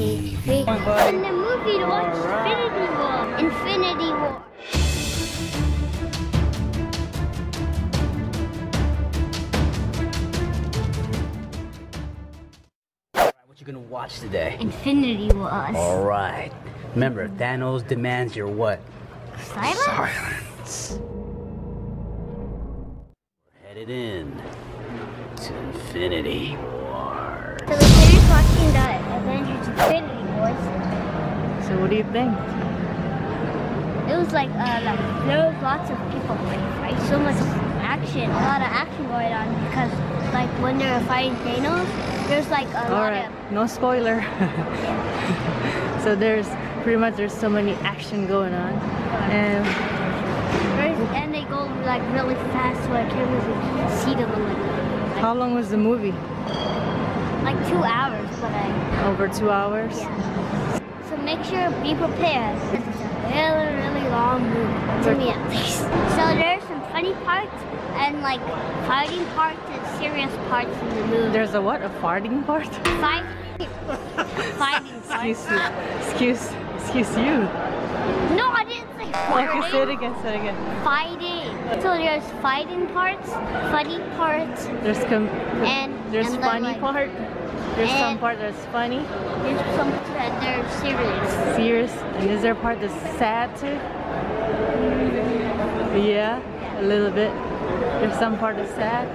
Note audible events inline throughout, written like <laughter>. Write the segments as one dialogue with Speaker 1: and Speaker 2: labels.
Speaker 1: TV.
Speaker 2: Buddy.
Speaker 1: In the movie to watch
Speaker 2: Alright.
Speaker 1: Infinity War. Infinity War.
Speaker 3: What you gonna watch today?
Speaker 1: Infinity Wars.
Speaker 3: All right. Remember, Thanos demands your what?
Speaker 1: Silence?
Speaker 3: Silence. We're headed in to Infinity
Speaker 1: Avengers Infinity Wars.
Speaker 2: So what do you think?
Speaker 1: It was like, uh, like there was lots of people fight, so much action, a lot of action going on because like when they were fighting Thanos, there's like a
Speaker 2: All
Speaker 1: lot
Speaker 2: right,
Speaker 1: of
Speaker 2: no spoiler. <laughs> so there's pretty much there's so many action going on, and
Speaker 1: and they go like really fast so I can't really see them like,
Speaker 2: how long was the movie?
Speaker 1: like two hours, but I
Speaker 2: Over two hours.
Speaker 1: yeah. So make sure be prepared. This is a really really long movie to me at least. So there's some funny parts and like fighting parts and serious parts in the movie.
Speaker 2: There's a what? A farting part?
Speaker 1: Fight, <laughs> fighting
Speaker 2: excuse
Speaker 1: parts.
Speaker 2: you. Excuse. Excuse you.
Speaker 1: No, I didn't
Speaker 2: Okay, say it again. Say it again.
Speaker 1: Fighting. So there's fighting parts, funny parts,
Speaker 2: There's com-
Speaker 1: and
Speaker 2: there's
Speaker 1: and
Speaker 2: funny
Speaker 1: like,
Speaker 2: part. There's some part that's funny,
Speaker 1: There's some that they're serious.
Speaker 2: serious, and is there a part that's sad too? Yeah, a little bit. There's some part that's sad,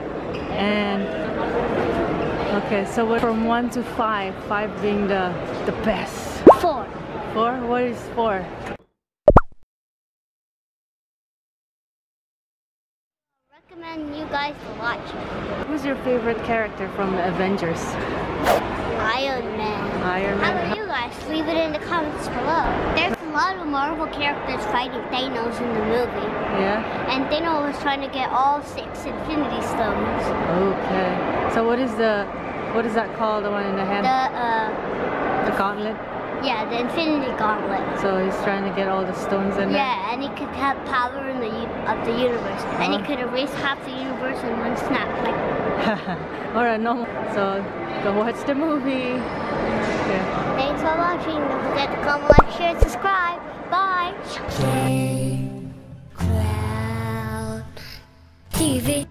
Speaker 2: and okay. So we're from one to five. Five being the the best.
Speaker 1: Four.
Speaker 2: Four. What is four?
Speaker 1: Recommend you guys to watch
Speaker 2: Who's your favorite character from the Avengers?
Speaker 1: Iron Man.
Speaker 2: Iron Man.
Speaker 1: How about you guys? Leave it in the comments below. There's a lot of Marvel characters fighting Thanos in the movie.
Speaker 2: Yeah.
Speaker 1: And Thanos was trying to get all six Infinity Stones.
Speaker 2: Okay. So what is the what is that called? The one in the hand?
Speaker 1: The, uh,
Speaker 2: The gauntlet.
Speaker 1: Yeah, the Infinity Gauntlet.
Speaker 2: So he's trying to get all the stones in there.
Speaker 1: Yeah, and he could have power in the of the universe, and he could erase half the universe in one snap. Like, <laughs>
Speaker 2: all right, no. So go watch the movie. Okay.
Speaker 1: thanks for watching. Don't forget to comment, like, share, and subscribe. Bye.
Speaker 4: Cloud TV.